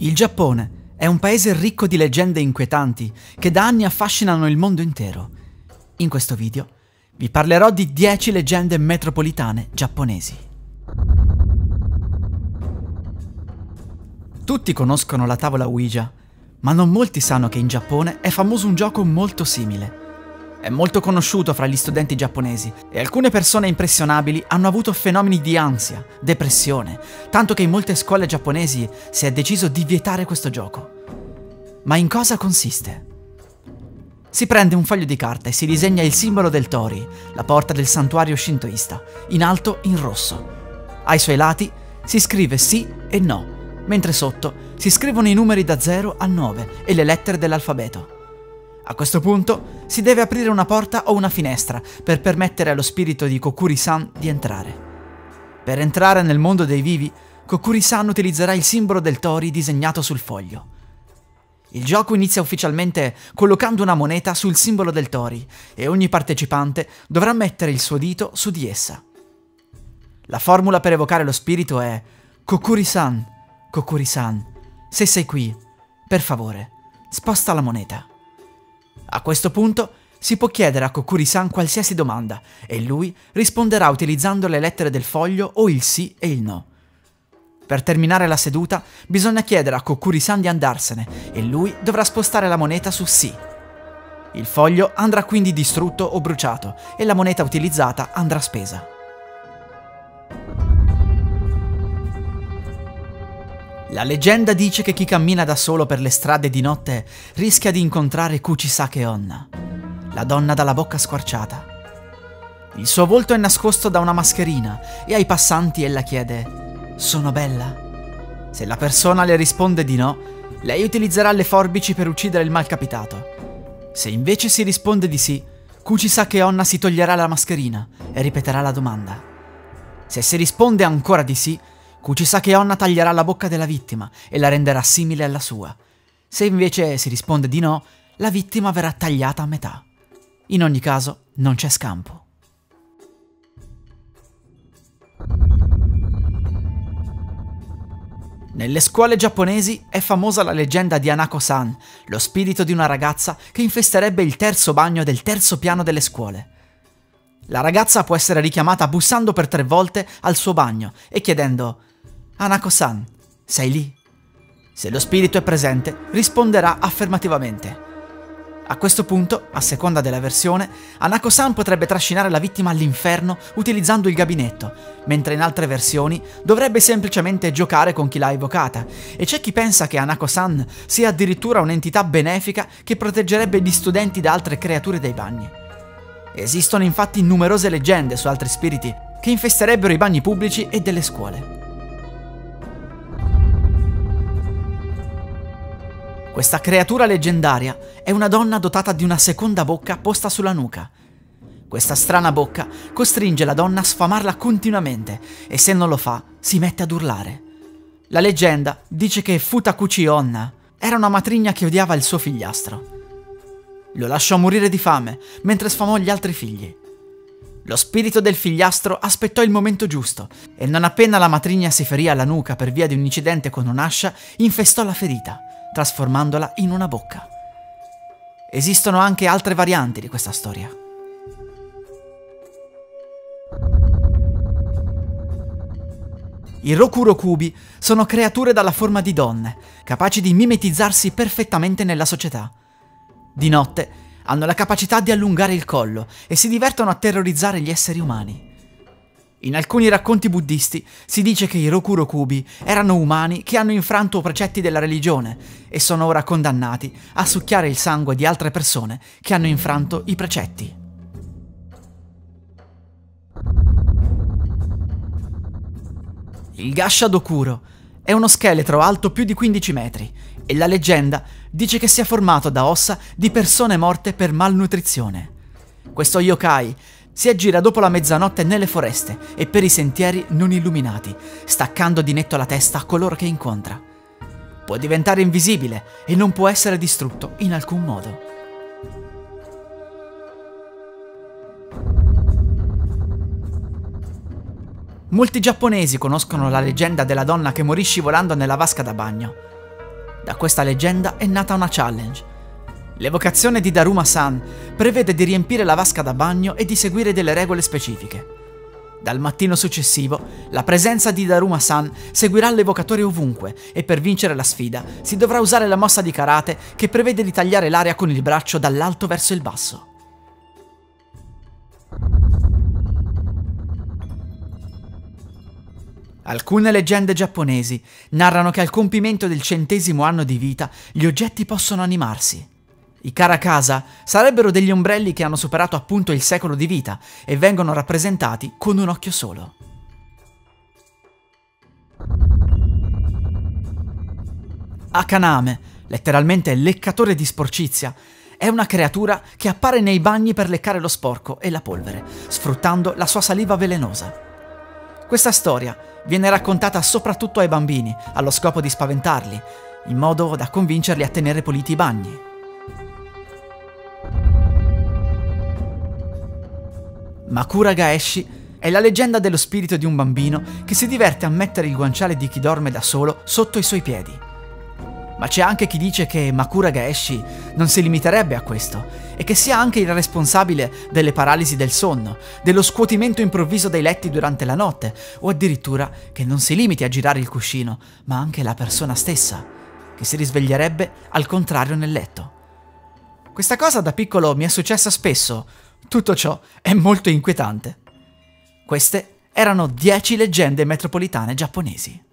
Il Giappone è un paese ricco di leggende inquietanti che da anni affascinano il mondo intero. In questo video vi parlerò di 10 leggende metropolitane giapponesi. Tutti conoscono la tavola Ouija, ma non molti sanno che in Giappone è famoso un gioco molto simile. È molto conosciuto fra gli studenti giapponesi e alcune persone impressionabili hanno avuto fenomeni di ansia, depressione, tanto che in molte scuole giapponesi si è deciso di vietare questo gioco. Ma in cosa consiste? Si prende un foglio di carta e si disegna il simbolo del Tori, la porta del santuario shintoista, in alto in rosso. Ai suoi lati si scrive sì e no, mentre sotto si scrivono i numeri da 0 a 9 e le lettere dell'alfabeto. A questo punto si deve aprire una porta o una finestra per permettere allo spirito di Kokuri-san di entrare. Per entrare nel mondo dei vivi, Kokuri-san utilizzerà il simbolo del Tori disegnato sul foglio. Il gioco inizia ufficialmente collocando una moneta sul simbolo del Tori e ogni partecipante dovrà mettere il suo dito su di essa. La formula per evocare lo spirito è Kokuri-san, Kokuri-san, se sei qui, per favore, sposta la moneta. A questo punto si può chiedere a Kokuri-san qualsiasi domanda e lui risponderà utilizzando le lettere del foglio o il sì e il no. Per terminare la seduta bisogna chiedere a Kokuri-san di andarsene e lui dovrà spostare la moneta su sì. Il foglio andrà quindi distrutto o bruciato e la moneta utilizzata andrà spesa. La leggenda dice che chi cammina da solo per le strade di notte rischia di incontrare Kuchisake Onna, la donna dalla bocca squarciata. Il suo volto è nascosto da una mascherina e ai passanti ella chiede: Sono bella? Se la persona le risponde di no, lei utilizzerà le forbici per uccidere il malcapitato. Se invece si risponde di sì, Kuchisake Onna si toglierà la mascherina e ripeterà la domanda. Se si risponde ancora di sì, Kuchisake Onna taglierà la bocca della vittima e la renderà simile alla sua. Se invece si risponde di no, la vittima verrà tagliata a metà. In ogni caso, non c'è scampo. Nelle scuole giapponesi è famosa la leggenda di Anako-san, lo spirito di una ragazza che infesterebbe il terzo bagno del terzo piano delle scuole. La ragazza può essere richiamata bussando per tre volte al suo bagno e chiedendo Anako-san, sei lì? Se lo spirito è presente, risponderà affermativamente. A questo punto, a seconda della versione, Anako-san potrebbe trascinare la vittima all'inferno utilizzando il gabinetto, mentre in altre versioni dovrebbe semplicemente giocare con chi l'ha evocata, e c'è chi pensa che Anako-san sia addirittura un'entità benefica che proteggerebbe gli studenti da altre creature dei bagni. Esistono infatti numerose leggende su altri spiriti che infesterebbero i bagni pubblici e delle scuole. Questa creatura leggendaria è una donna dotata di una seconda bocca posta sulla nuca. Questa strana bocca costringe la donna a sfamarla continuamente e se non lo fa si mette ad urlare. La leggenda dice che Futakuchi Onna era una matrigna che odiava il suo figliastro. Lo lasciò morire di fame mentre sfamò gli altri figli. Lo spirito del figliastro aspettò il momento giusto e non appena la matrigna si ferì alla nuca per via di un incidente con un'ascia, infestò la ferita trasformandola in una bocca. Esistono anche altre varianti di questa storia. I Rokurokubi sono creature dalla forma di donne, capaci di mimetizzarsi perfettamente nella società. Di notte hanno la capacità di allungare il collo e si divertono a terrorizzare gli esseri umani. In alcuni racconti buddisti si dice che i Rokurokubi erano umani che hanno infranto precetti della religione e sono ora condannati a succhiare il sangue di altre persone che hanno infranto i precetti. Il Gasha Dokuro è uno scheletro alto più di 15 metri e la leggenda dice che sia formato da ossa di persone morte per malnutrizione. Questo yokai si aggira dopo la mezzanotte nelle foreste e per i sentieri non illuminati, staccando di netto la testa a coloro che incontra. Può diventare invisibile e non può essere distrutto in alcun modo. Molti giapponesi conoscono la leggenda della donna che morì scivolando nella vasca da bagno. Da questa leggenda è nata una challenge. L'evocazione di Daruma-san prevede di riempire la vasca da bagno e di seguire delle regole specifiche. Dal mattino successivo, la presenza di Daruma-san seguirà l'evocatore ovunque e per vincere la sfida si dovrà usare la mossa di karate che prevede di tagliare l'aria con il braccio dall'alto verso il basso. Alcune leggende giapponesi narrano che al compimento del centesimo anno di vita gli oggetti possono animarsi. I Karakasa sarebbero degli ombrelli che hanno superato appunto il secolo di vita e vengono rappresentati con un occhio solo. Akaname, letteralmente leccatore di sporcizia, è una creatura che appare nei bagni per leccare lo sporco e la polvere, sfruttando la sua saliva velenosa. Questa storia viene raccontata soprattutto ai bambini, allo scopo di spaventarli, in modo da convincerli a tenere puliti i bagni. Makura Gaeshi è la leggenda dello spirito di un bambino che si diverte a mettere il guanciale di chi dorme da solo sotto i suoi piedi. Ma c'è anche chi dice che Makura Gaeshi non si limiterebbe a questo e che sia anche il responsabile delle paralisi del sonno, dello scuotimento improvviso dei letti durante la notte o addirittura che non si limiti a girare il cuscino, ma anche la persona stessa, che si risveglierebbe al contrario nel letto. Questa cosa da piccolo mi è successa spesso, tutto ciò è molto inquietante. Queste erano 10 leggende metropolitane giapponesi.